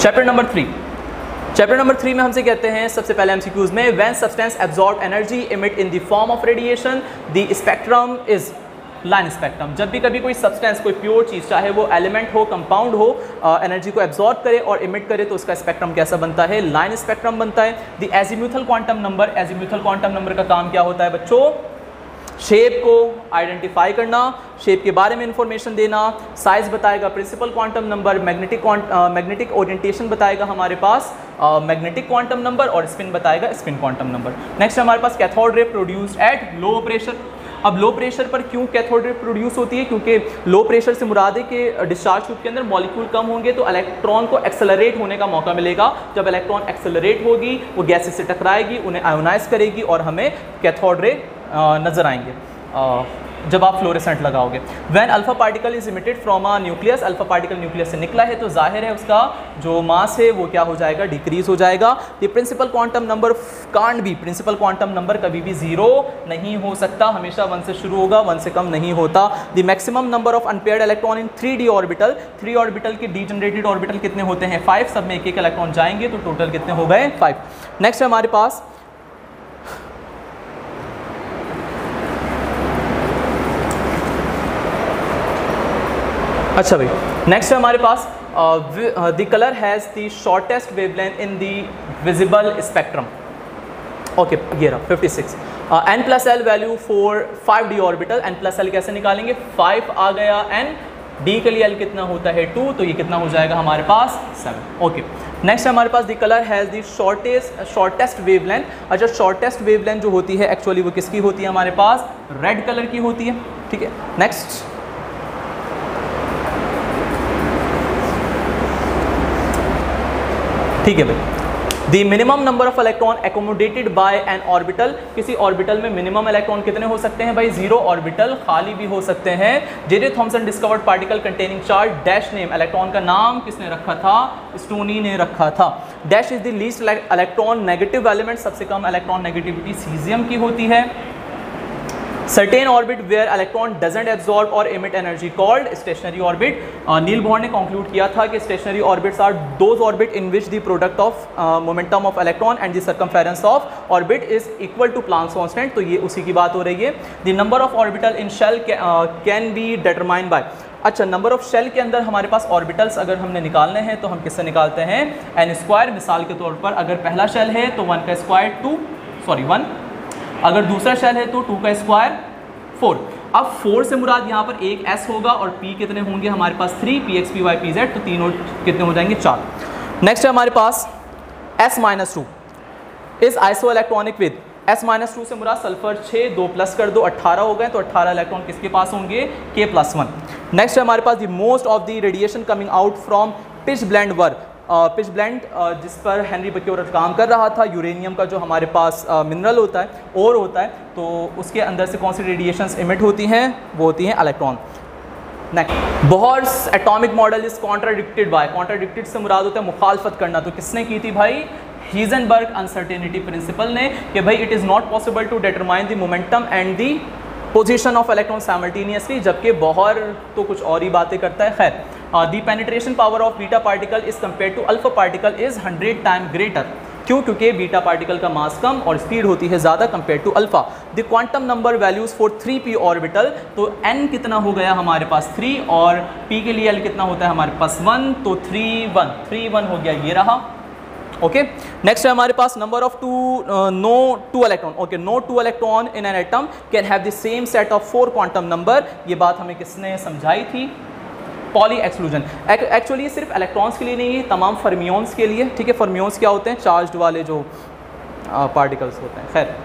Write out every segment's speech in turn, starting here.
Chapter number three chapter number three में हमसे कहते हैं, सबसे पहले एमसीक्यूज में when substance absorb energy emit in the form of radiation the spectrum is line spectrum जब भी कभी कोई सब्सटेंस कोई प्योर चीज़, चाहे वो एलिमेंट हो कंपाउंड हो एनर्जी को एब्जॉर्ब करे और इमिट करे तो उसका स्पेक्ट्रम कैसा बनता है? लाइन स्पेक्ट्रम बनता है। The azimuthal quantum number azimuthal quantum number का काम क्या होता है बच्चों? शेप को आइडेंटिफाई करना, शेप के बारे में इंफॉर्मेशन देना साइज़ बताएगा principal quantum number magnetic magnetic orientation बताएगा हमारे पास मैग्नेटिक क्वांटम नंबर और स्पिन बताएगा स्पिन क्वांटम नंबर नेक्स्ट हमारे पास cathode ray produced at low pressure अब लो प्रेशर पर क्यों कैथोड रे प्रोड्यूस होती है? क्योंकि लो प्रेशर से मुरादे के डिस्चार्ज ट्यूब के अंदर मॉलिक्यूल कम होंगे तो इलेक्ट्रॉन को एक्सेलरेट होने का मौका मिलेगा। जब इलेक्ट्रॉन एक्सेलरेट होगी, वो गैसेस से टकराएगी, उन्हें आयोनाइज करेगी और हमें कैथोड रे नज़र आएँगे। जब आप फ्लोरेसेंट लगाओगे। When alpha particle is emitted from a nucleus alpha particle nucleus से निकला है तो ज़ाहिर है उसका जो मास है, वो क्या हो जाएगा? डिक्रीज हो जाएगा। द प्रिंसिपल क्वांटम नंबर कांड भी प्रिंसिपल क्वांटम नंबर कभी भी ज़ीरो नहीं हो सकता। हमेशा वन से शुरू होगा वन से कम नहीं होता। The maximum number of unpaired electron in three d orbital three orbital के डी जनरेटेड ऑर्बिटल कितने होते हैं? फाइव सब में एक एक इलेक्ट्रॉन जाएँगे तो टोटल कितने हो गए? फाइव नेक्स्ट हमारे पास अच्छा भाई नेक्स्ट है हमारे पास the colour has the shortest wavelength in the visible spectrum okay ये रहा 56 n plus l value four five d orbital n plus l कैसे निकालेंगे? फाइव आ गया एन डी के लिए एल कितना होता है टू तो ये कितना हो जाएगा हमारे पास सेवन ओके नेक्स्ट हमारे पास the colour has the shortest shortest wavelength अच्छा शॉर्टेस्ट वेवलेंथ जो होती है एक्चुअली वो किसकी होती है हमारे पास? रेड कलर की होती है, ठीक है? नेक्स्ट ठीक है भाई। The minimum number of electron accommodated by an orbital किसी ऑर्बिटल में मिनिमम इलेक्ट्रॉन कितने हो सकते हैं भाई? ज़ीरो ऑर्बिटल खाली भी हो सकते हैं। J J Thomson discovered particle containing charge dash name electron का नाम किसने रखा था? स्टोनी ने रखा था। Dash is the least electron negative element सबसे कम इलेक्ट्रॉन नेगेटिविटी सीजियम की होती है। Certain orbit where electron doesn't absorb और emit energy called stationary orbit Neil Bond ने कंक्लूड किया था कि stationary orbits are those orbit in which the product of momentum of electron and the circumference of orbit is equal to Planck's constant तो ये उसी की बात हो रही है। The number of orbital in shell can be determine by अच्छा number of shell के अंदर हमारे पास ऑर्बिटल्स अगर हमने निकालने हैं तो हम किससे निकालते हैं? एन स्क्वायर मिसाल के तौर पर अगर पहला शेल है तो वन का स्क्वायर टू सॉरी वन अगर दूसरा शेल है तो टू का स्क्वायर फोर अब फोर से मुराद यहाँ पर एक एस होगा और पी कितने होंगे? हमारे पास three p x p y p z तो तीनों कितने हो जाएँगे? चार. नेक्स्ट है हमारे पास S minus two is isoelectronic with S minus two से मुराद सल्फ़र छः दो प्लस कर दो, अट्ठारह हो गए तो अट्ठारह इलेक्ट्रॉन किसके पास होंगे? के प्लस वन नेक्स्ट है हमारे पास the most of the radiation coming out from pitchblende work pitchblende जिस पर हेनरी बक्योर काम कर रहा था यूरेनियम का जो हमारे पास मिनरल होता है और होता है तो उसके अंदर से कौन सी रेडिएशंस इमिट होती हैं? वो होती हैं electron next Bohr's atomic model is contradicted by contradicted से मुराद होता है मुखालफत करना तो किसने की थी भाई? हीजनबर्ग अनसर्टेनिटी प्रिंसिपल ने, कि भाई it is not possible to determine the momentum and the position of electron simultaneously जबकि बोहर तो कुछ और ही बातें करता है, खैर. The penetration power of beta particle is compare to alpha particle is hundred time greater क्यों? क्योंकि बीटा पार्टिकल का मास कम और स्पीड होती है ज़्यादा compare to alpha the quantum number values for three p orbital तो एन कितना हो गया हमारे पास थ्री और पी के लिए एल कितना होता है हमारे पास वन तो थ्री वन थ्री वन हो गया, ये रहा. ओके नेक्स्ट है हमारे पास number of two no two electron okay no two electron in an atom can have the same set of four quantum number ये बात हमें किसने समझाई थी? पॉली एक्सक्लूजन एक्चुअली ये सिर्फ़ इलेक्ट्रॉन्स के लिए नहीं है तमाम फर्मियोन्स के लिए, ठीक है? फर्मियोन्स क्या होते हैं? चार्ज वाले जो पार्टिकल्स होते हैं। खैर।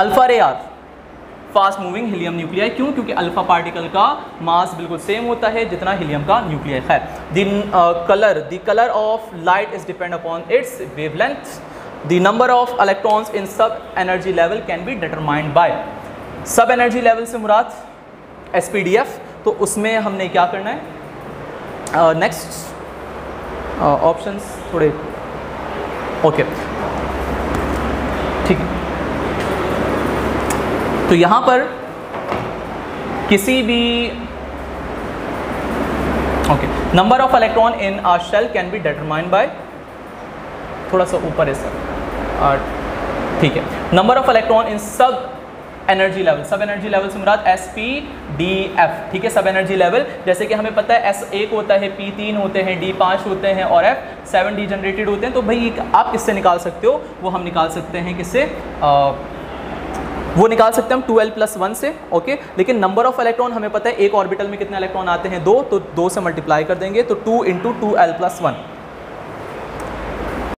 Alpha ray are fast moving helium nuclei क्यों? क्योंकि अल्फ़ा पार्टिकल का मास बिल्कुल सेम होता है, जितना हीलियम का न्यूक्लियाई खैर। दिन colour the colour of light is depend upon its wavelength the number of electrons in sub energy level can be determined by sub energy level से मुराद एस तो उसमें हमने क्या करना है? नेक्स्ट uh, ऑप्शंस uh, थोड़े ओके ठीक तो यहाँ पर किसी भी okay number of electron in our shell can be determined by थोड़ा सा ऊपर है सर। ठीक है। Number of electron in sub energy level sub energy level से मुराद एस पी डी एफ़ ठीक है? सब एनर्जी लेवल जैसे कि हमें पता है एस एक होता है पी तीन होते हैं डी पाँच होते हैं और एफ़ सेवन डी जनरेटेड होते हैं। तो भाई आप किससे निकाल सकते हो? वो हम निकाल सकते हैं किससे? वो निकाल सकते हैं हम ट्वेल्व प्लस वन से ओके लेकिन नंबर ऑफ़ इलेक्ट्रॉन हमें पता है एक ऑर्बिटल में कितने इलेक्ट्रॉन आते हैं? दो तो दो से मल्टीप्लाई कर देंगे तो two into two l plus one